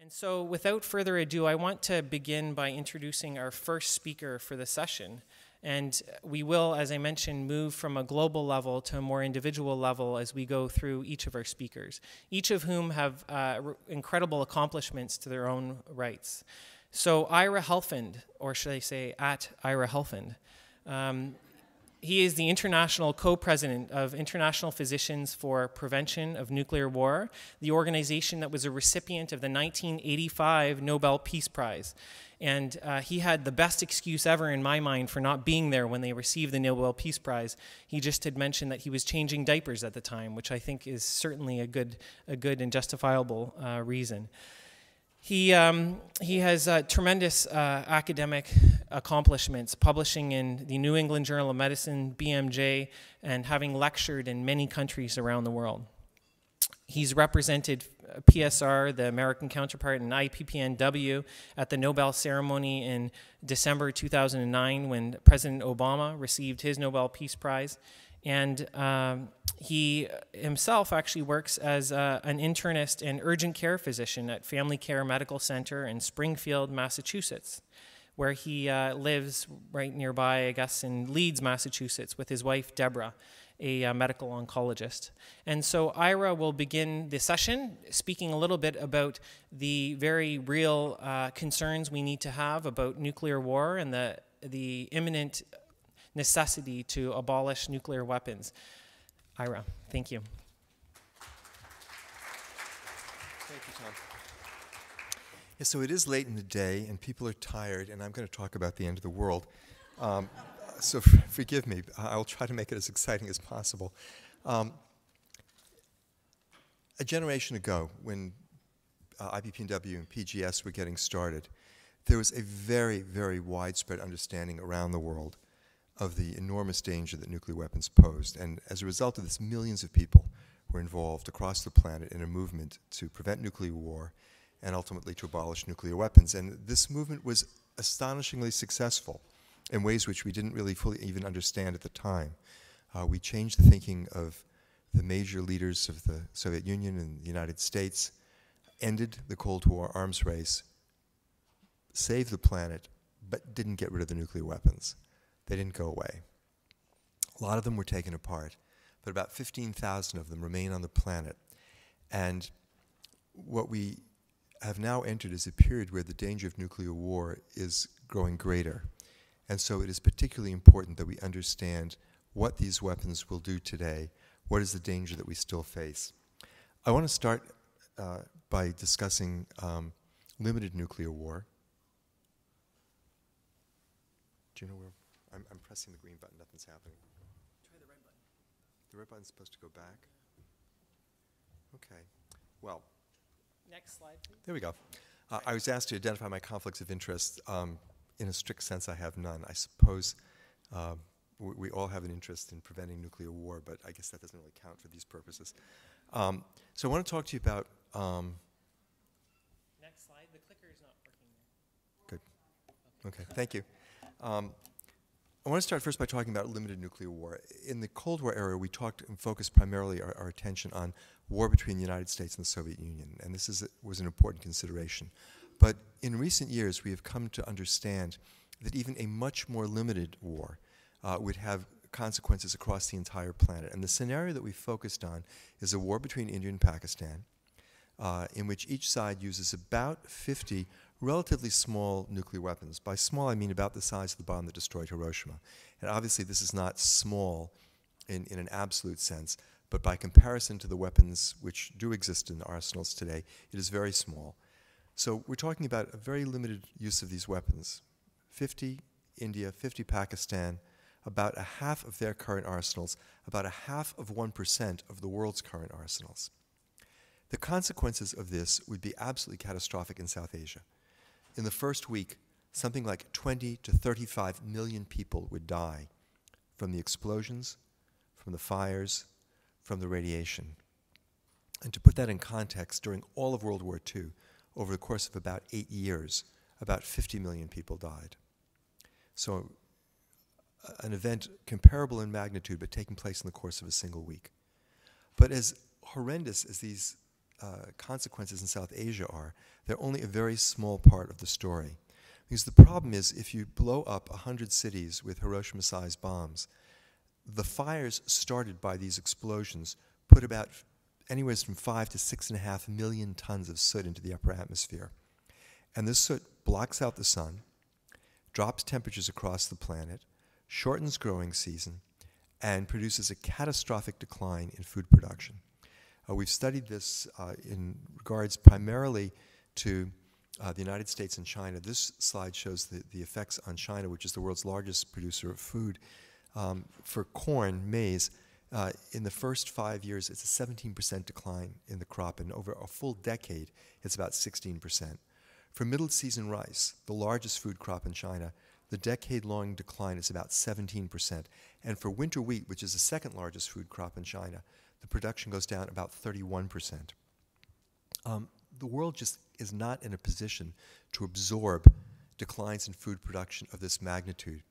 And so, without further ado, I want to begin by introducing our first speaker for the session. And we will, as I mentioned, move from a global level to a more individual level as we go through each of our speakers, each of whom have uh, incredible accomplishments to their own rights. So, Ira Helfand, or should I say, at Ira Helfand, um, he is the international co president of International Physicians for Prevention of Nuclear War, the organization that was a recipient of the 1985 Nobel Peace Prize. And uh, he had the best excuse ever in my mind for not being there when they received the Nobel Peace Prize. He just had mentioned that he was changing diapers at the time, which I think is certainly a good, a good and justifiable uh, reason. He, um, he has uh, tremendous uh, academic accomplishments, publishing in the New England Journal of Medicine, BMJ, and having lectured in many countries around the world. He's represented PSR, the American counterpart, and IPPNW at the Nobel ceremony in December 2009 when President Obama received his Nobel Peace Prize. And um, he himself actually works as uh, an internist and urgent care physician at Family Care Medical Center in Springfield, Massachusetts, where he uh, lives right nearby, I guess, in Leeds, Massachusetts, with his wife, Deborah, a uh, medical oncologist. And so Ira will begin the session speaking a little bit about the very real uh, concerns we need to have about nuclear war and the, the imminent necessity to abolish nuclear weapons. Ira, thank you. Thank you, Tom. Yeah, so it is late in the day, and people are tired, and I'm going to talk about the end of the world. Um, so forgive me. I'll try to make it as exciting as possible. Um, a generation ago, when uh, IPPNW and PGS were getting started, there was a very, very widespread understanding around the world of the enormous danger that nuclear weapons posed. And as a result of this, millions of people were involved across the planet in a movement to prevent nuclear war and ultimately to abolish nuclear weapons. And this movement was astonishingly successful in ways which we didn't really fully even understand at the time. Uh, we changed the thinking of the major leaders of the Soviet Union and the United States, ended the Cold War arms race, saved the planet, but didn't get rid of the nuclear weapons. They didn't go away. A lot of them were taken apart, but about 15,000 of them remain on the planet. And what we have now entered is a period where the danger of nuclear war is growing greater. And so it is particularly important that we understand what these weapons will do today, what is the danger that we still face. I want to start uh, by discussing um, limited nuclear war. Do you know where? I'm, I'm pressing the green button, nothing's happening. Try the red button. The red button's supposed to go back? Okay. Well, Next slide, please. there we go. Uh, I was asked to identify my conflicts of interest. Um, in a strict sense, I have none. I suppose um, we, we all have an interest in preventing nuclear war, but I guess that doesn't really count for these purposes. Um, so I want to talk to you about um, Next slide. The clicker is not working there. Okay, thank you. Um, I want to start first by talking about limited nuclear war. In the Cold War era, we talked and focused primarily our, our attention on war between the United States and the Soviet Union, and this is, was an important consideration. But in recent years, we have come to understand that even a much more limited war uh, would have consequences across the entire planet. And the scenario that we focused on is a war between India and Pakistan, uh, in which each side uses about 50 relatively small nuclear weapons. By small, I mean about the size of the bomb that destroyed Hiroshima. And obviously, this is not small in, in an absolute sense, but by comparison to the weapons which do exist in arsenals today, it is very small. So we're talking about a very limited use of these weapons. 50 India, 50 Pakistan, about a half of their current arsenals, about a half of 1% of the world's current arsenals. The consequences of this would be absolutely catastrophic in South Asia. In the first week, something like 20 to 35 million people would die from the explosions, from the fires, from the radiation. And to put that in context, during all of World War II, over the course of about eight years, about 50 million people died. So, an event comparable in magnitude, but taking place in the course of a single week. But as horrendous as these uh, consequences in South Asia are, they're only a very small part of the story. Because the problem is, if you blow up 100 cities with Hiroshima sized bombs, the fires started by these explosions put about anywhere from five to six and a half million tons of soot into the upper atmosphere. And this soot blocks out the sun, drops temperatures across the planet, shortens growing season, and produces a catastrophic decline in food production. Uh, we've studied this uh, in regards primarily to uh, the United States and China. This slide shows the, the effects on China, which is the world's largest producer of food. Um, for corn, maize, uh, in the first five years, it's a 17% decline in the crop, and over a full decade, it's about 16%. For middle season rice, the largest food crop in China, the decade long decline is about 17%. And for winter wheat, which is the second largest food crop in China, the production goes down about 31%. Um, the world just is not in a position to absorb declines in food production of this magnitude.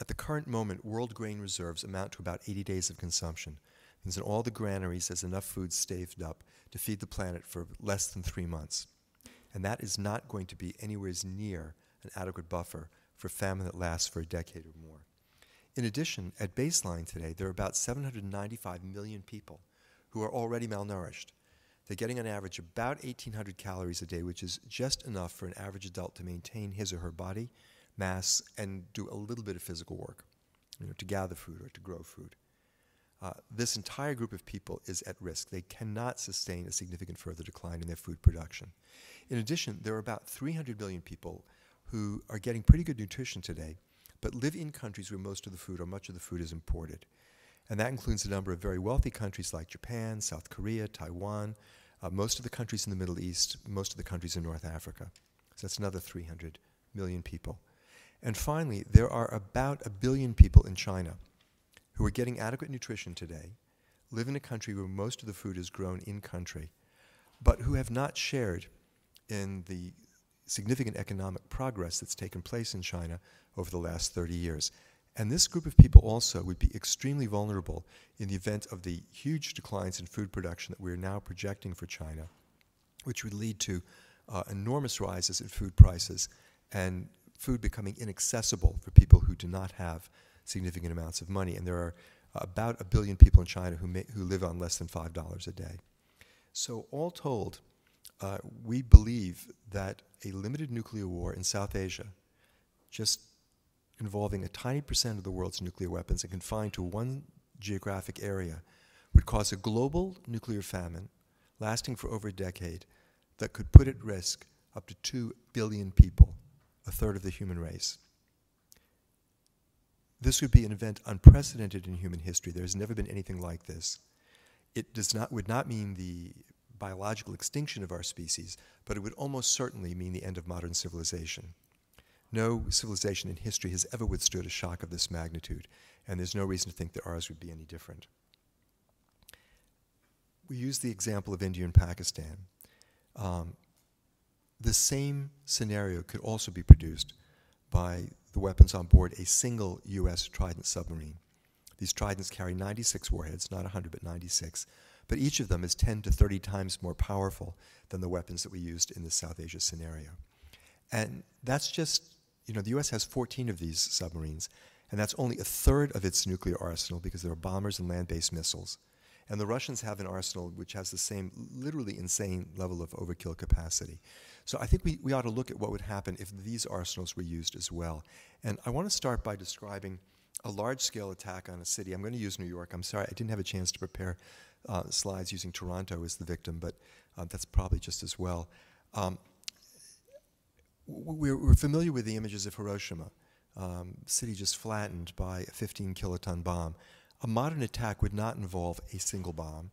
At the current moment, world grain reserves amount to about 80 days of consumption. Means in all the granaries, there's enough food staved up to feed the planet for less than three months. And that is not going to be anywhere near an adequate buffer for famine that lasts for a decade or more. In addition, at baseline today, there are about 795 million people who are already malnourished. They're getting on average about 1,800 calories a day, which is just enough for an average adult to maintain his or her body mass and do a little bit of physical work, you know, to gather food or to grow food. Uh, this entire group of people is at risk. They cannot sustain a significant further decline in their food production. In addition, there are about 300 million people who are getting pretty good nutrition today, but live in countries where most of the food or much of the food is imported. And that includes a number of very wealthy countries like Japan, South Korea, Taiwan, uh, most of the countries in the Middle East, most of the countries in North Africa. So that's another 300 million people. And finally, there are about a billion people in China who are getting adequate nutrition today, live in a country where most of the food is grown in country, but who have not shared in the significant economic progress that's taken place in China over the last 30 years. And this group of people also would be extremely vulnerable in the event of the huge declines in food production that we're now projecting for China, which would lead to uh, enormous rises in food prices and food becoming inaccessible for people who do not have significant amounts of money. And there are about a billion people in China who, who live on less than $5 a day. So, all told, uh, we believe that a limited nuclear war in South Asia, just involving a tiny percent of the world's nuclear weapons and confined to one geographic area, would cause a global nuclear famine lasting for over a decade that could put at risk up to 2 billion people a third of the human race. This would be an event unprecedented in human history. There has never been anything like this. It does not, would not mean the biological extinction of our species, but it would almost certainly mean the end of modern civilization. No civilization in history has ever withstood a shock of this magnitude, and there's no reason to think that ours would be any different. We use the example of India and Pakistan. Um, the same scenario could also be produced by the weapons on board a single U.S. Trident submarine. These Tridents carry 96 warheads, not 100, but 96. But each of them is 10 to 30 times more powerful than the weapons that we used in the South Asia scenario. And that's just, you know, the U.S. has 14 of these submarines, and that's only a third of its nuclear arsenal because there are bombers and land based missiles. And the Russians have an arsenal which has the same literally insane level of overkill capacity. So I think we, we ought to look at what would happen if these arsenals were used as well. And I want to start by describing a large scale attack on a city. I'm going to use New York. I'm sorry, I didn't have a chance to prepare uh, slides using Toronto as the victim, but uh, that's probably just as well. Um, we're, we're, familiar with the images of Hiroshima, um, city just flattened by a 15 kiloton bomb. A modern attack would not involve a single bomb.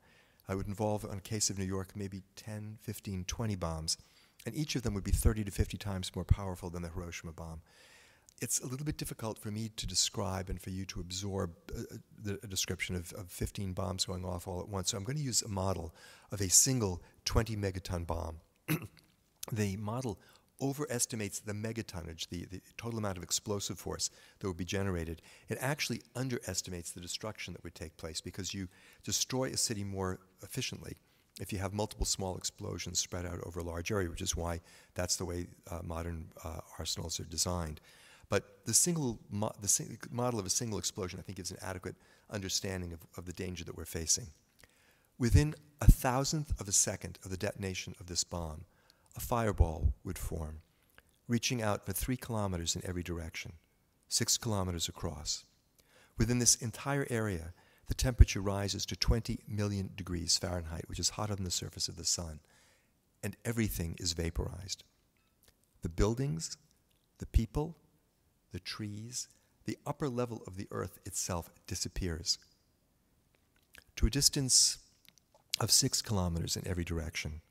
It would involve, in a case of New York, maybe 10, 15, 20 bombs and each of them would be 30 to 50 times more powerful than the Hiroshima bomb. It's a little bit difficult for me to describe and for you to absorb uh, uh, a description of, of 15 bombs going off all at once. So I'm going to use a model of a single 20 megaton bomb. the model overestimates the megatonnage, the, the total amount of explosive force that would be generated. It actually underestimates the destruction that would take place because you destroy a city more efficiently if you have multiple small explosions spread out over a large area, which is why that's the way uh, modern uh, arsenals are designed. But the single mo- the sing- model of a single explosion, I think, gives an adequate understanding of, of the danger that we're facing. Within a thousandth of a second of the detonation of this bomb, a fireball would form, reaching out for three kilometers in every direction, six kilometers across. Within this entire area, the temperature rises to 20 million degrees Fahrenheit, which is hotter than the surface of the sun, and everything is vaporized. The buildings, the people, the trees, the upper level of the earth itself disappears. To a distance of six kilometers in every direction,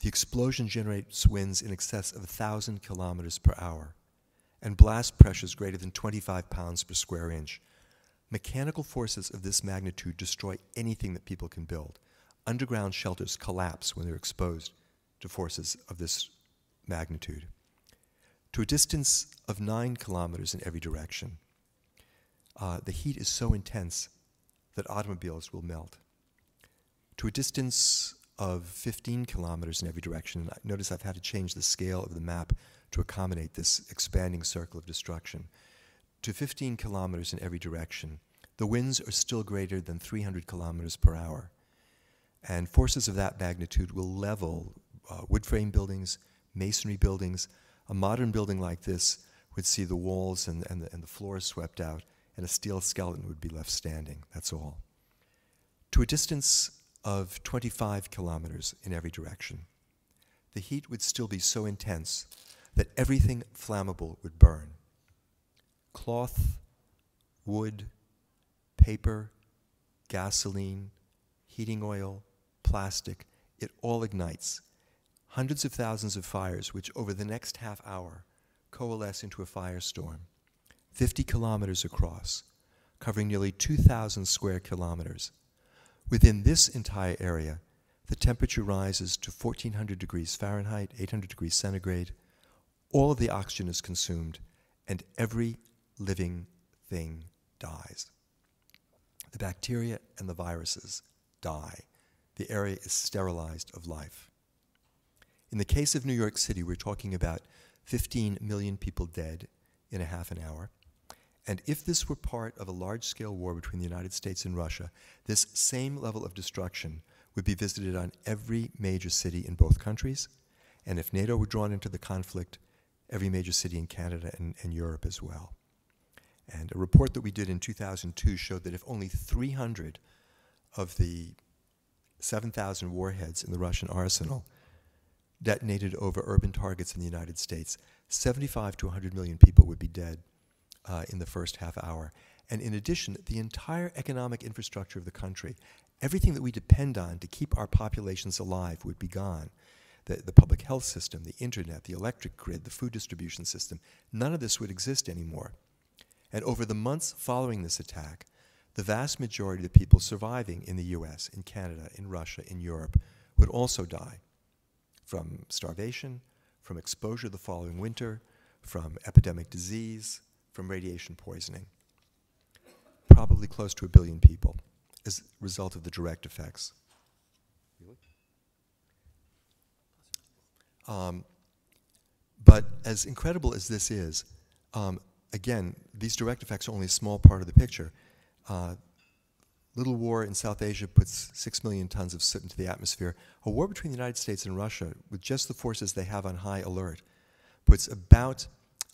the explosion generates winds in excess of 1,000 kilometers per hour and blast pressures greater than 25 pounds per square inch. Mechanical forces of this magnitude destroy anything that people can build. Underground shelters collapse when they're exposed to forces of this magnitude. To a distance of nine kilometers in every direction, uh, the heat is so intense that automobiles will melt. To a distance of 15 kilometers in every direction, and notice I've had to change the scale of the map to accommodate this expanding circle of destruction. To 15 kilometers in every direction, the winds are still greater than 300 kilometers per hour. And forces of that magnitude will level uh, wood frame buildings, masonry buildings. A modern building like this would see the walls and, and, the, and the floors swept out, and a steel skeleton would be left standing. That's all. To a distance of 25 kilometers in every direction, the heat would still be so intense that everything flammable would burn cloth, wood, paper, gasoline, heating oil, plastic, it all ignites. Hundreds of thousands of fires, which over the next half hour coalesce into a firestorm, 50 kilometers across, covering nearly 2,000 square kilometers. Within this entire area, the temperature rises to 1400 degrees Fahrenheit, 800 degrees centigrade. All of the oxygen is consumed, and every living thing dies. The bacteria and the viruses die. The area is sterilized of life. In the case of New York City, we're talking about 15 million people dead in a half an hour. And if this were part of a large scale war between the United States and Russia, this same level of destruction would be visited on every major city in both countries. And if NATO were drawn into the conflict, every major city in Canada and, and Europe as well. And a report that we did in 2002 showed that if only 300 of the 7,000 warheads in the Russian arsenal detonated over urban targets in the United States, 75 to 100 million people would be dead uh, in the first half hour. And in addition, the entire economic infrastructure of the country, everything that we depend on to keep our populations alive, would be gone. The, the public health system, the internet, the electric grid, the food distribution system, none of this would exist anymore. And over the months following this attack, the vast majority of the people surviving in the US, in Canada, in Russia, in Europe would also die from starvation, from exposure the following winter, from epidemic disease, from radiation poisoning. Probably close to a billion people as a result of the direct effects. Um, but as incredible as this is, um, again, these direct effects are only a small part of the picture. Uh, little war in South Asia puts six million tons of soot into the atmosphere. A war between the United States and Russia, with just the forces they have on high alert, puts about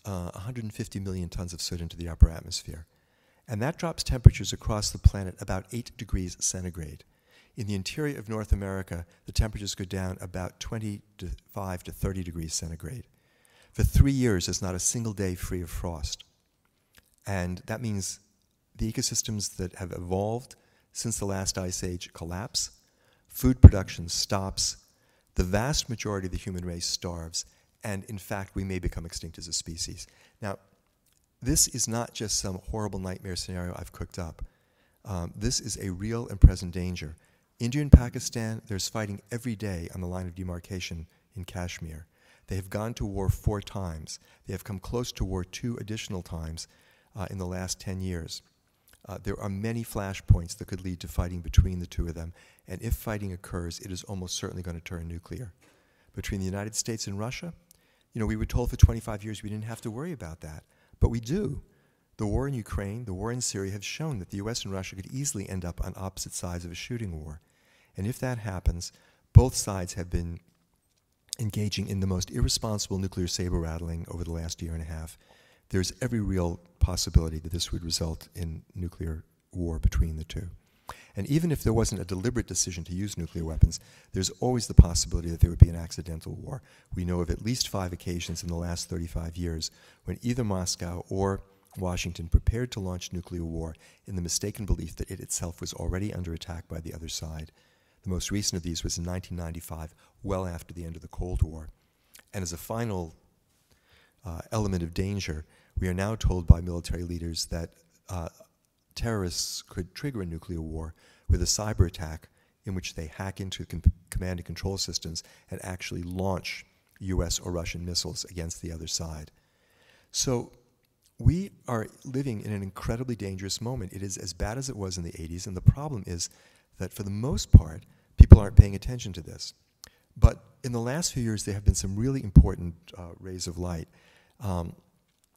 uh, 150 million tons of soot into the upper atmosphere. And that drops temperatures across the planet about 8 degrees centigrade. In the interior of North America, the temperatures go down about 25 to 30 degrees centigrade. For three years, there's not a single day free of frost. And that means the ecosystems that have evolved since the last ice age collapse, food production stops, the vast majority of the human race starves, and in fact, we may become extinct as a species. Now, this is not just some horrible nightmare scenario I've cooked up. Um, this is a real and present danger. India and Pakistan, there's fighting every day on the line of demarcation in Kashmir. They have gone to war four times. They have come close to war two additional times uh, in the last 10 years. Uh, there are many flashpoints that could lead to fighting between the two of them, and if fighting occurs, it is almost certainly going to turn nuclear. Between the United States and Russia, you know, we were told for 25 years we didn't have to worry about that, but we do. The war in Ukraine, the war in Syria have shown that the US and Russia could easily end up on opposite sides of a shooting war. And if that happens, both sides have been engaging in the most irresponsible nuclear saber rattling over the last year and a half. There's every real possibility that this would result in nuclear war between the two. And even if there wasn't a deliberate decision to use nuclear weapons, there's always the possibility that there would be an accidental war. We know of at least five occasions in the last 35 years when either Moscow or Washington prepared to launch nuclear war in the mistaken belief that it itself was already under attack by the other side. The most recent of these was in 1995, well after the end of the Cold War. And as a final uh, element of danger, we are now told by military leaders that uh, terrorists could trigger a nuclear war with a cyber attack in which they hack into com command and control systems and actually launch US or Russian missiles against the other side. So we are living in an incredibly dangerous moment. It is as bad as it was in the 80s, and the problem is that for the most part, people aren't paying attention to this. But in the last few years, there have been some really important uh, rays of light. Um,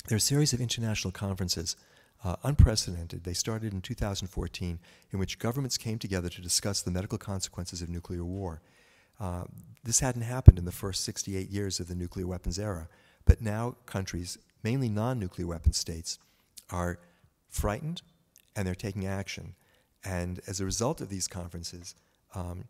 there are a series of international conferences, uh, unprecedented. They started in 2014, in which governments came together to discuss the medical consequences of nuclear war. Uh, this hadn't happened in the first 68 years of the nuclear weapons era, but now countries mainly non-nuclear weapon states, are frightened and they're taking action. And as a result of these conferences, um,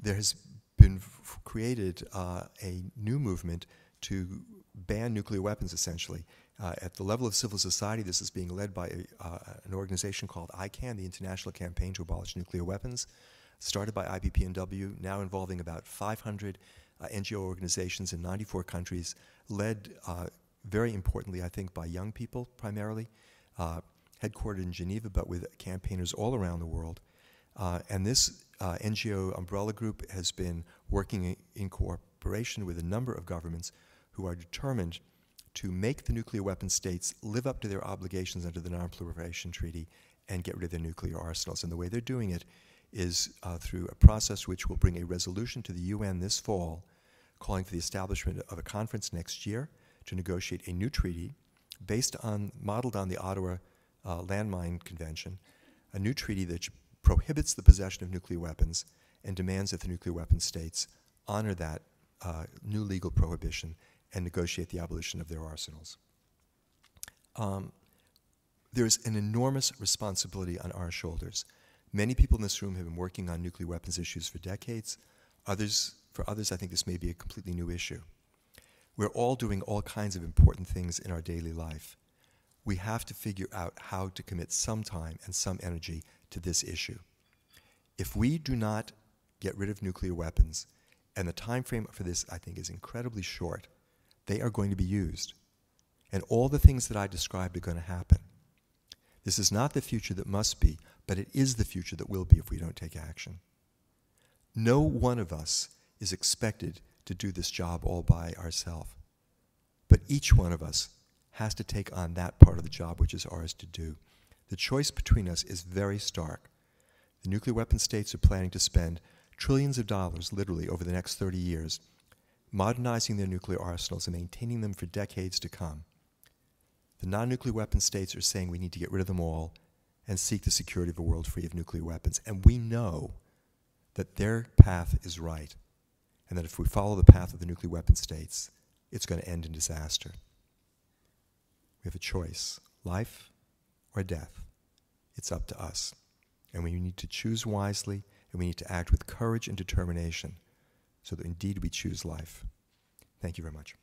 there has been created uh, a new movement to ban nuclear weapons, essentially. Uh, at the level of civil society, this is being led by a, uh, an organization called ICAN, the International Campaign to Abolish Nuclear Weapons, started by IPPNW, now involving about 500 uh, NGO organizations in 94 countries, led uh, very importantly, I think, by young people primarily, uh, headquartered in Geneva, but with campaigners all around the world. Uh, and this NGO umbrella group has been working in cooperation with a number of governments who are determined to make the nuclear weapon states live up to their obligations under the Non-Proliferation Treaty and get rid of their nuclear arsenals. And the way they're doing it is uh, through a process which will bring a resolution to the UN this fall calling for the establishment of a conference next year to negotiate a new treaty based on, modeled on the Ottawa uh, Landmine Convention, a new treaty that prohibits the possession of nuclear weapons and demands that the nuclear weapon states honor that uh, new legal prohibition and negotiate the abolition of their arsenals. Um, there's an enormous responsibility on our shoulders. Many people in this room have been working on nuclear weapons issues for decades. Others, for others, I think this may be a completely new issue. We're all doing all kinds of important things in our daily life. We have to figure out how to commit some time and some energy to this issue. If we do not get rid of nuclear weapons, and the time frame for this, I think, is incredibly short, they are going to be used. And all the things that I described are going to happen. This is not the future that must be, but it is the future that will be if we don't take action. No one of us is expected to do this job all by ourselves. But each one of us has to take on that part of the job which is ours to do. The choice between us is very stark. The nuclear weapon states are planning to spend trillions of dollars, literally, over the next 30 years, modernizing their nuclear arsenals and maintaining them for decades to come. The non nuclear weapon states are saying we need to get rid of them all and seek the security of a world free of nuclear weapons. And we know that their path is right and that if we follow the path of the nuclear weapon states, it's going to end in disaster. We have a choice life or death. It's up to us. And we need to choose wisely, and we need to act with courage and determination so that indeed we choose life. Thank you very much.